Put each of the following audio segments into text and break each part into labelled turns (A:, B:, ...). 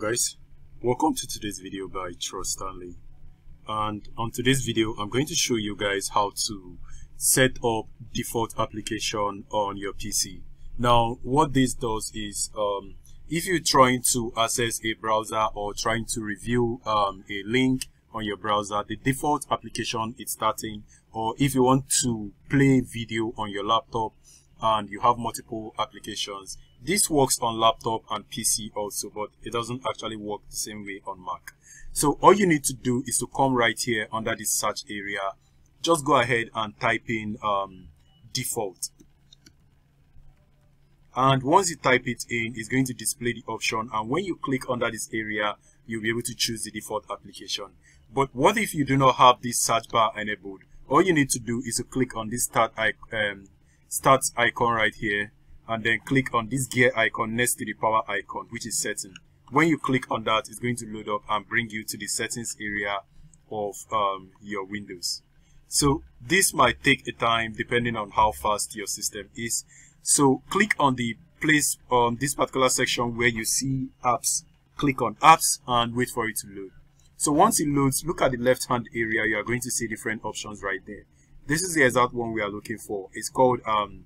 A: Guys, welcome to today's video by Trust Stanley. And on today's video I'm going to show you guys how to set up default application on your PC. Now what this does is um, if you're trying to access a browser or trying to review um, a link on your browser, the default application is starting. Or if you want to play video on your laptop and you have multiple applications, this works on laptop and PC also, but it doesn't actually work the same way on Mac. So all you need to do is to come right here under this search area. Just go ahead and type in um, default. And once you type it in, it's going to display the option. And when you click under this area, you'll be able to choose the default application. But what if you do not have this search bar enabled? All you need to do is to click on this start, um, start icon right here and then click on this gear icon next to the power icon which is setting. When you click on that it's going to load up and bring you to the settings area of um, your windows. So this might take a time depending on how fast your system is. So click on the place on this particular section where you see apps. Click on apps and wait for it to load. So once it loads look at the left hand area. You are going to see different options right there this is the exact one we are looking for it's called um,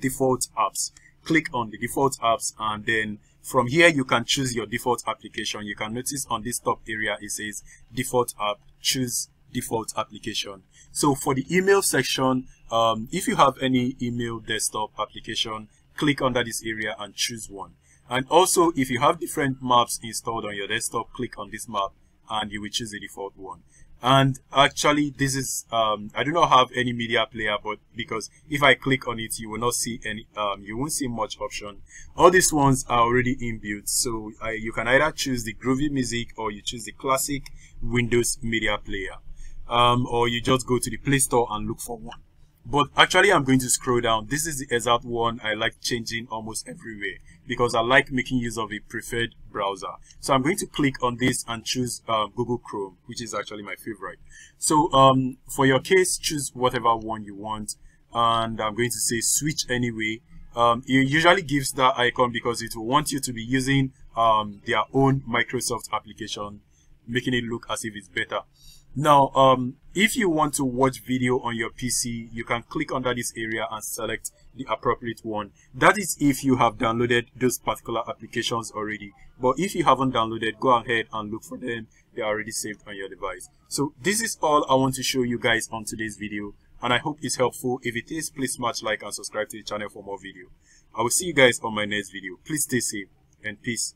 A: default apps. Click on the default apps and then from here you can choose your default application. You can notice on this top area it says default app, choose default application. So for the email section, um, if you have any email desktop application, click under this area and choose one. And also if you have different maps installed on your desktop, click on this map and you will choose the default one and actually this is um, I do not have any media player but because if I click on it you will not see any um, you won't see much option. All these ones are already inbuilt so uh, you can either choose the groovy music or you choose the classic Windows media player. Um, or you just go to the Play Store and look for one but actually I'm going to scroll down. This is the exact one I like changing almost everywhere because I like making use of a preferred browser. So I'm going to click on this and choose um, Google Chrome which is actually my favorite. So um, for your case choose whatever one you want. And I'm going to say switch anyway. Um, it usually gives that icon because it will want you to be using um, their own Microsoft application making it look as if it's better now, um, if you want to watch video on your PC, you can click under this area and select the appropriate one. That is if you have downloaded those particular applications already. But if you haven't downloaded, go ahead and look for them. They are already saved on your device. So this is all I want to show you guys on today's video. And I hope it's helpful. If it is, please smash like and subscribe to the channel for more video. I will see you guys on my next video. Please stay safe and peace.